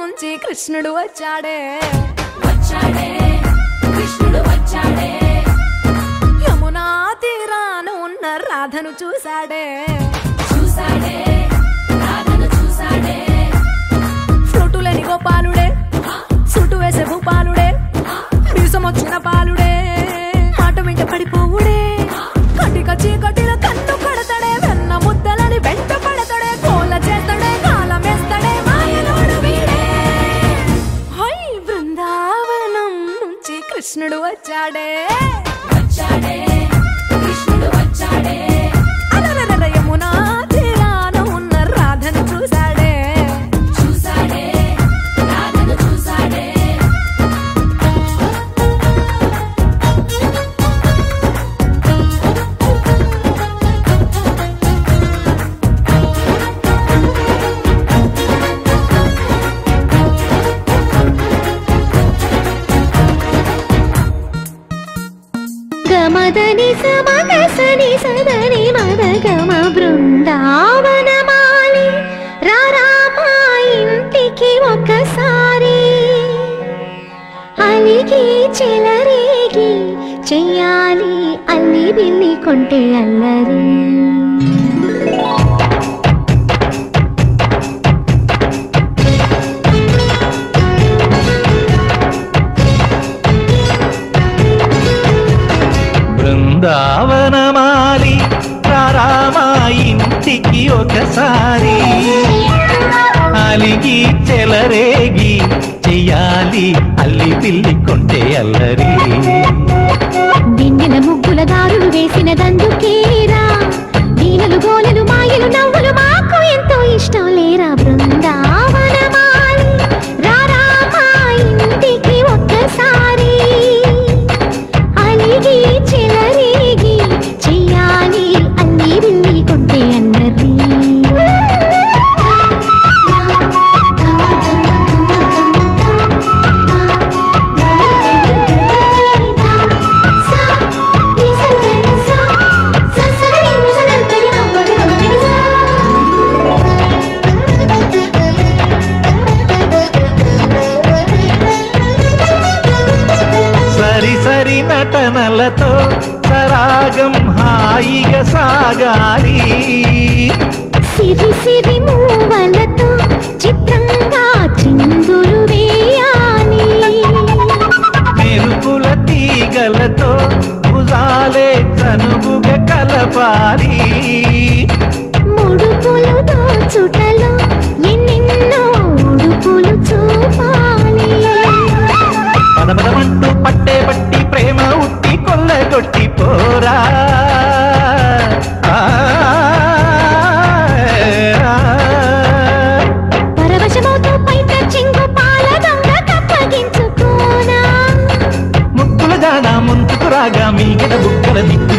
నుంచి కృష్ణుడు వచ్చాడే. వచ్చాడే. రాధను చూశాడే. చూసాడే రాధను చూసాడే ఫ్రూటులేని గోపాలుడే సుటు వేసే భూపాలుడే మీసం వచ్చిన పాలుడే. మాట వెంట పడిపోవుడే. కటిక చీకటిల కన్ను కడతాడే వెన్న ముద్దలని వెంట పడతాడే కోల చేస్తాడే కాలం వేస్తాడే మాయలోడు వీడే. హై బృందావనం నుంచి కృష్ణుడు వచ్చాడే. వచ్చాడే. సమకసని సదని మదగమ బృందావనమాలి. రారామా ఇంటికి ఒకసారి అలిగి చెలరేగి చెయ్యాలి అల్లి బిల్లి కొంటే అల్లరి. ఒకసారి అలిగి చెలరేగి చెయ్యాలి అల్లి పిల్లి కొంటే అల్లరి. దిండిన ముగ్గుల దారులు వేసిన దందుకే నటనలతో సరాగం హాయిగా సాగాలి. సిరి సిరి మూవలతో చిత్రంగా చిందులు వేయాలి. మెరుపుల తీగలతో భుజాలే చనువుగా కలపాలి. రాగా మీగడ బుక్కల దిక్కు